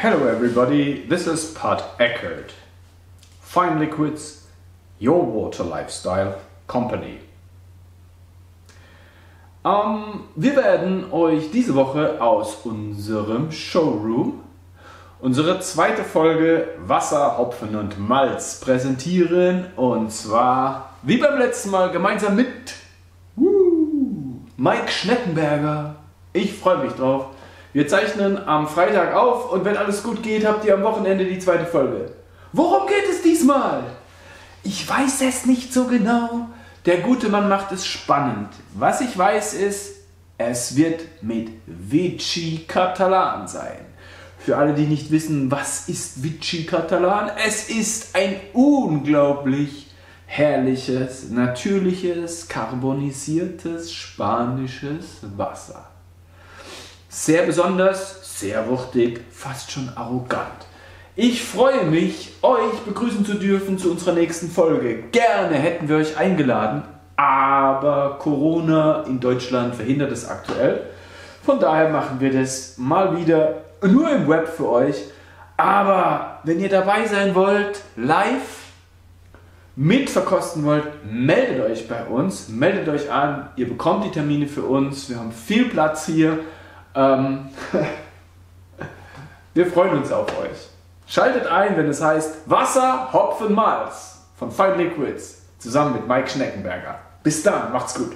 Hello, everybody. This is Pat Eckert. Fine Liquids, your water lifestyle company. Ähm, wir werden euch diese Woche aus unserem Showroom unsere zweite Folge Wasser, Hopfen und Malz präsentieren. Und zwar, wie beim letzten Mal, gemeinsam mit Mike Schneckenberger. Ich freue mich drauf. Wir zeichnen am Freitag auf und wenn alles gut geht, habt ihr am Wochenende die zweite Folge. Worum geht es diesmal? Ich weiß es nicht so genau. Der gute Mann macht es spannend. Was ich weiß ist, es wird mit Vichy Catalan sein. Für alle, die nicht wissen, was ist Vichy Catalan? Es ist ein unglaublich herrliches, natürliches, carbonisiertes spanisches Wasser. Sehr besonders, sehr wuchtig, fast schon arrogant. Ich freue mich, euch begrüßen zu dürfen zu unserer nächsten Folge. Gerne hätten wir euch eingeladen, aber Corona in Deutschland verhindert es aktuell. Von daher machen wir das mal wieder nur im Web für euch. Aber wenn ihr dabei sein wollt, live mitverkosten wollt, meldet euch bei uns, meldet euch an. Ihr bekommt die Termine für uns. Wir haben viel Platz hier. Ähm, wir freuen uns auf euch. Schaltet ein, wenn es heißt Wasser, Hopfen, Malz von Fine Liquids zusammen mit Mike Schneckenberger. Bis dann, macht's gut.